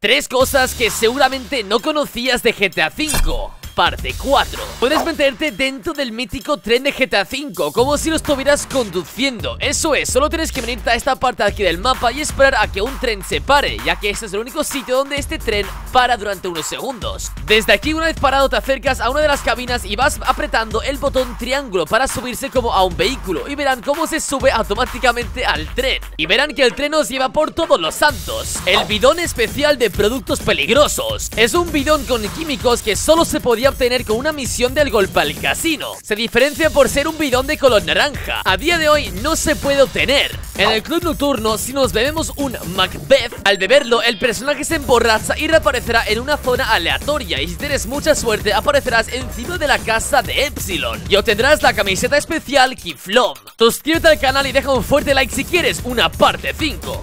Tres cosas que seguramente no conocías de GTA V parte 4 Puedes meterte dentro del mítico tren de GTA V Como si lo estuvieras conduciendo. Eso es, solo tienes que venirte a esta parte aquí del mapa Y esperar a que un tren se pare Ya que este es el único sitio donde este tren para durante unos segundos. Desde aquí una vez parado te acercas a una de las cabinas Y vas apretando el botón triángulo para subirse como a un vehículo Y verán cómo se sube automáticamente al tren. Y verán que el tren nos lleva por todos los santos. El bidón especial de productos peligrosos. Es un bidón con químicos que solo se obtener con una misión del golpe al casino. Se diferencia por ser un bidón de color naranja. A día de hoy no se puede obtener. En el club nocturno, si nos bebemos un Macbeth, al beberlo el personaje se emborracha y reaparecerá en una zona aleatoria y si tienes mucha suerte aparecerás encima de la casa de Epsilon y obtendrás la camiseta especial Kiflom. Suscríbete al canal y deja un fuerte like si quieres una parte 5.